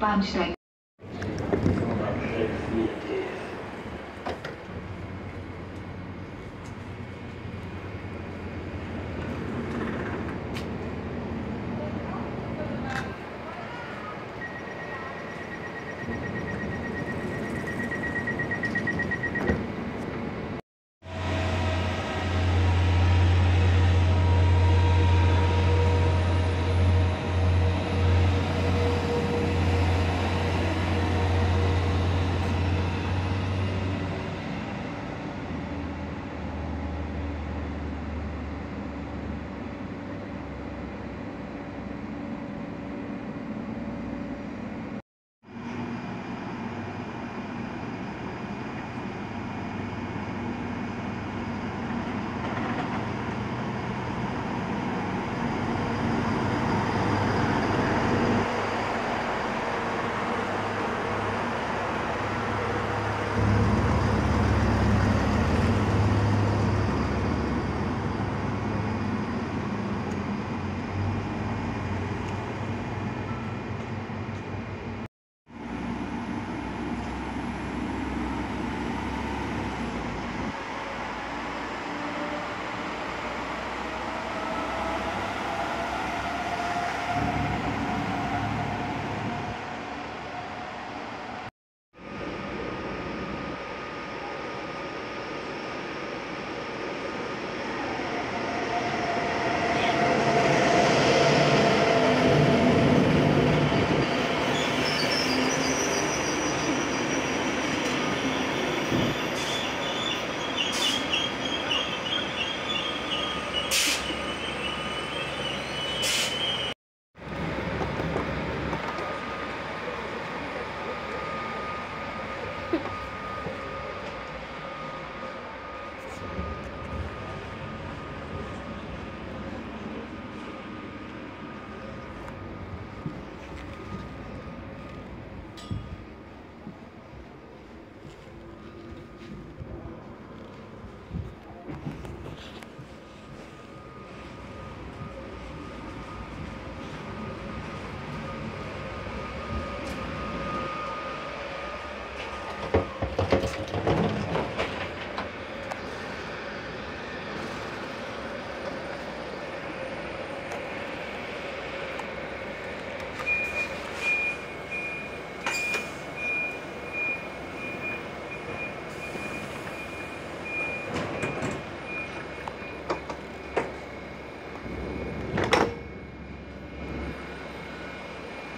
Bahnsteig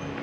うん。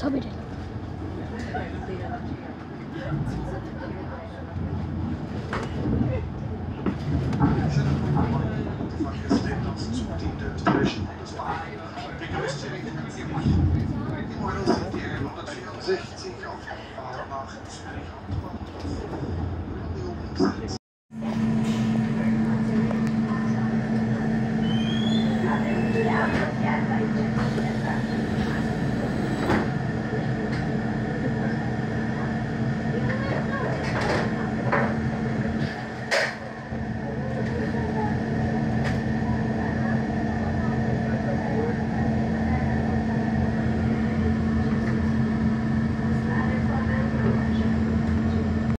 E